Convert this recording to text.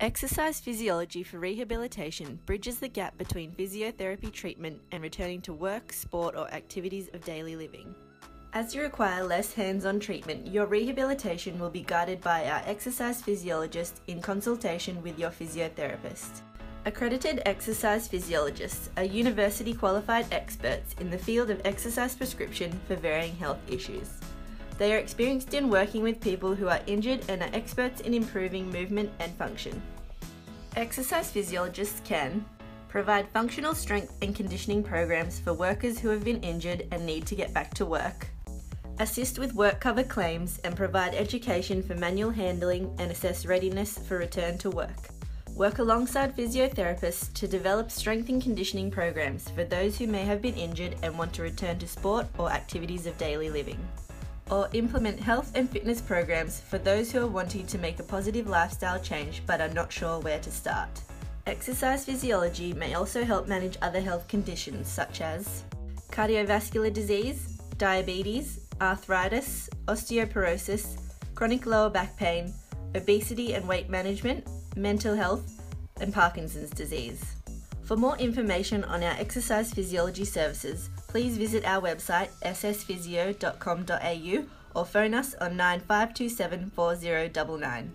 Exercise physiology for rehabilitation bridges the gap between physiotherapy treatment and returning to work, sport, or activities of daily living. As you require less hands on treatment, your rehabilitation will be guided by our exercise physiologist in consultation with your physiotherapist. Accredited exercise physiologists are university qualified experts in the field of exercise prescription for varying health issues. They are experienced in working with people who are injured and are experts in improving movement and function. Exercise physiologists can provide functional strength and conditioning programs for workers who have been injured and need to get back to work, assist with work cover claims and provide education for manual handling and assess readiness for return to work. Work alongside physiotherapists to develop strength and conditioning programs for those who may have been injured and want to return to sport or activities of daily living. Or implement health and fitness programs for those who are wanting to make a positive lifestyle change but are not sure where to start. Exercise physiology may also help manage other health conditions such as cardiovascular disease, diabetes, arthritis, osteoporosis, chronic lower back pain, obesity and weight management, mental health, and Parkinson's disease. For more information on our exercise physiology services, please visit our website ssphysio.com.au or phone us on 9527 4099.